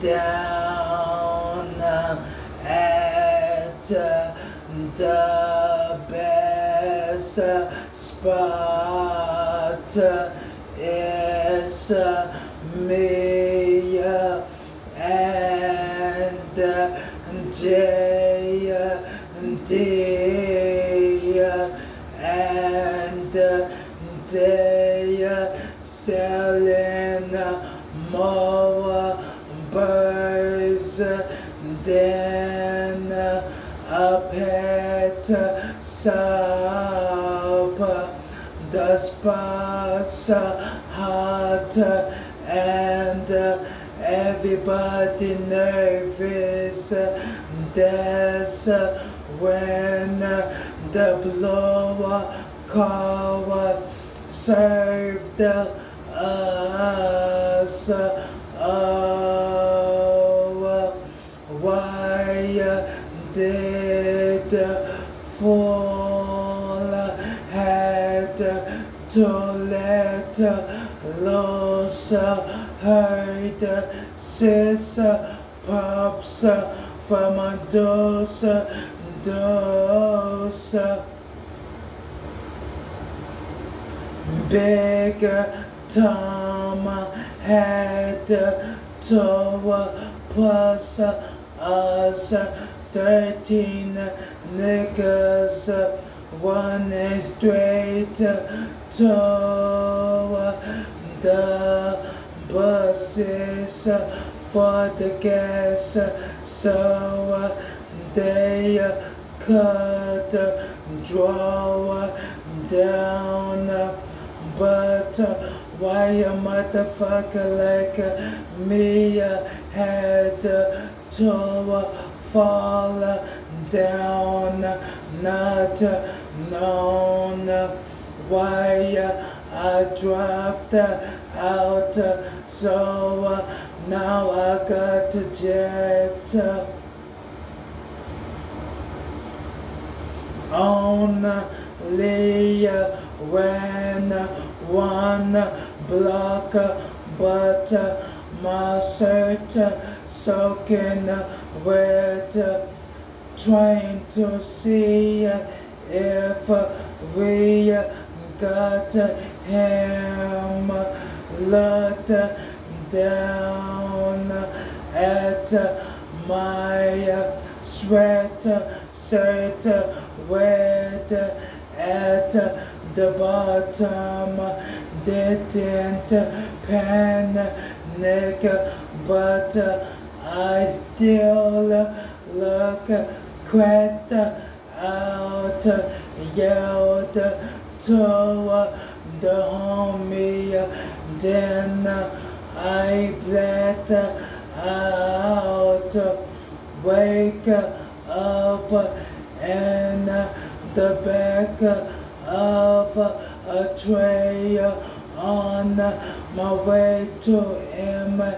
down at the best spot is me and J D than uh, a pet shop. The spots hot and everybody nervous. That's when the blower car served us. Oh, did fall had to let loose heard sis pops from a deuce deuce. Big Tom had to plus us thirteen niggas one is straight to the buses for the gas so they could draw down. But why a motherfucker like me had to fall down not known why I dropped out. So now I got to jet only when one block but my shirt soaking wet trying to see if we got him looked down at my sweat shirt wet at the bottom didn't but uh, I still look quite out yelled to the homie then I bled out wake up in the back of a tray on my way to MLK.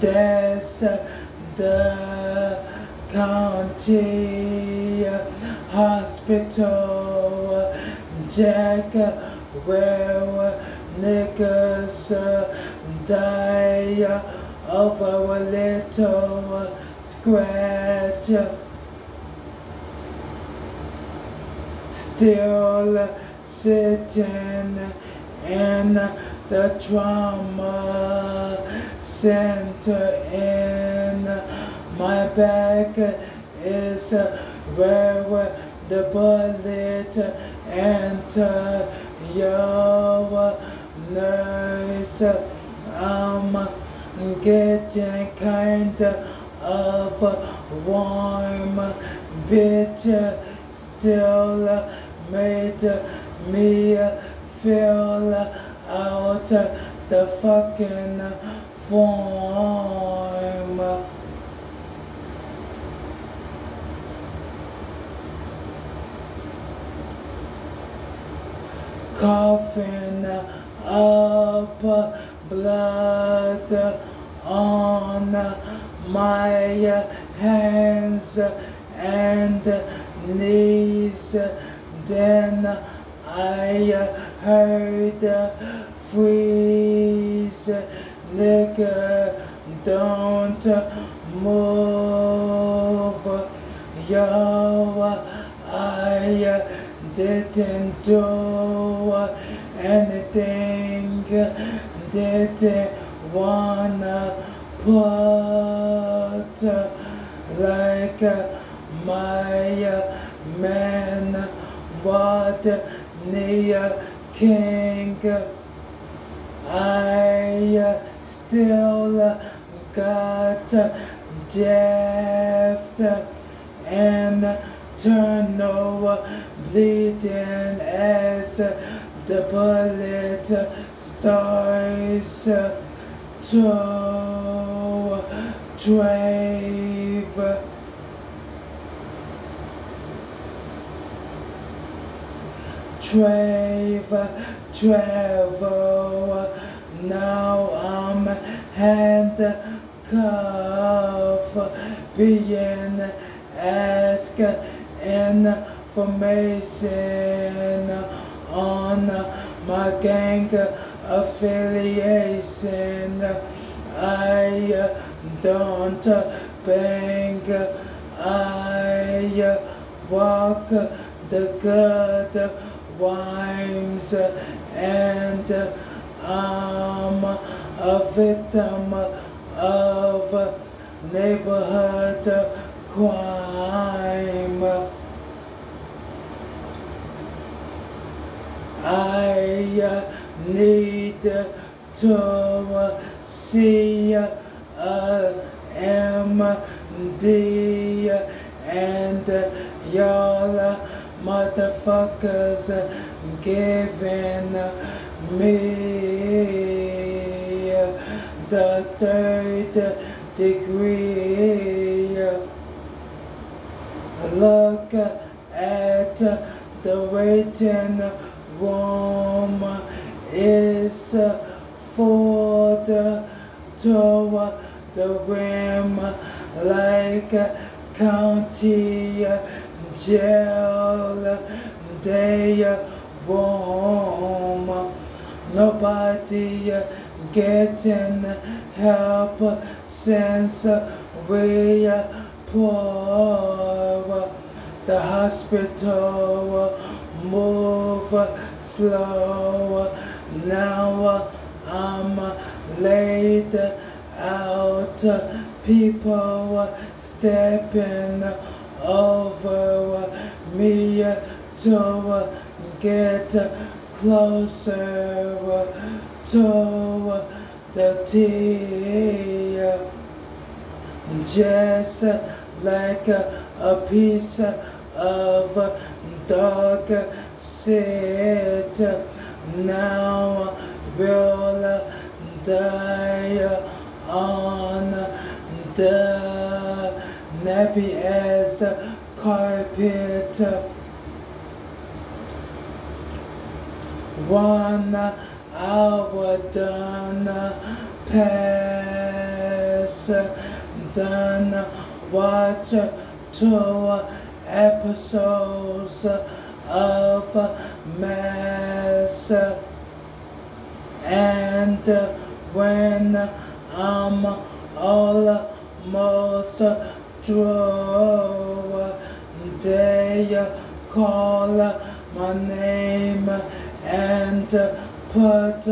That's the county hospital. Jack, where niggas die of our little scratch. Still sitting in the trauma center in my back is where the bullet enter your nurse. I'm getting kind of warm, bitch. Still made me fill out the fucking form. Coughing up blood on my hands and knees. Then I heard freeze, nigga, don't move. Yo, I didn't do anything, didn't wanna put like my near king. I still got deft and turn over bleeding as the bullet starts to drive Travel, travel. Now I'm handcuffed, being asked information on my gang affiliation. I don't bang, I walk the good rhymes and I'm a victim of neighborhood crime. I uh, need to see uh, a MD and y'all motherfuckers uh, giving me the third degree. Look at the waiting room is full to the rim like county jail they roam. Nobody getting help since we poor. The hospital move slow. Now I'm laid out. People stepping over me to get closer to the tea. Just like a piece of dog shit. Now will die on the nappy as carpet. One hour done, pass, done, watch two episodes of M*A*S*H. And when I'm almost through, they call my name and put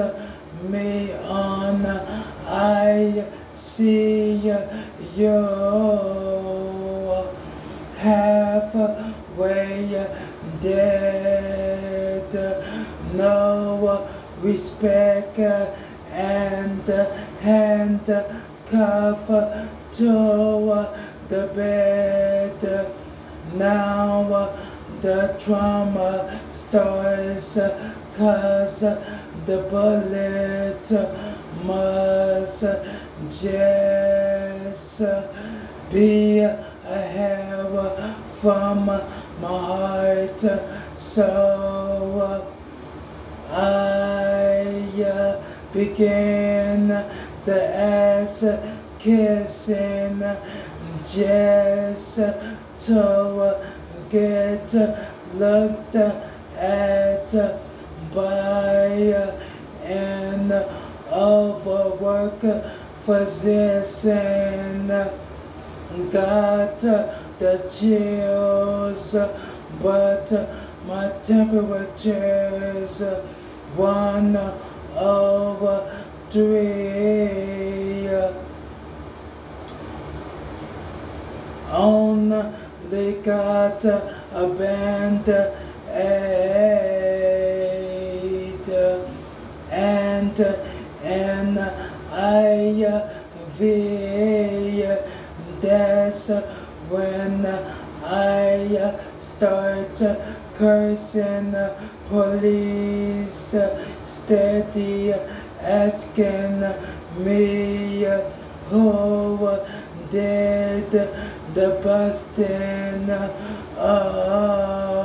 me on. I see you have halfway dead. No respect and handcuff to the bed. Now uh, the trauma starts uh, cause uh, the bullet must just be a hair from my heart so I begin to ask kissing just to get looked at by and overwork physician got the chills, but my temperature's one over three. Only got a band and an IV. That's when I start cursing police steady asking me who did the past tense. Uh, uh,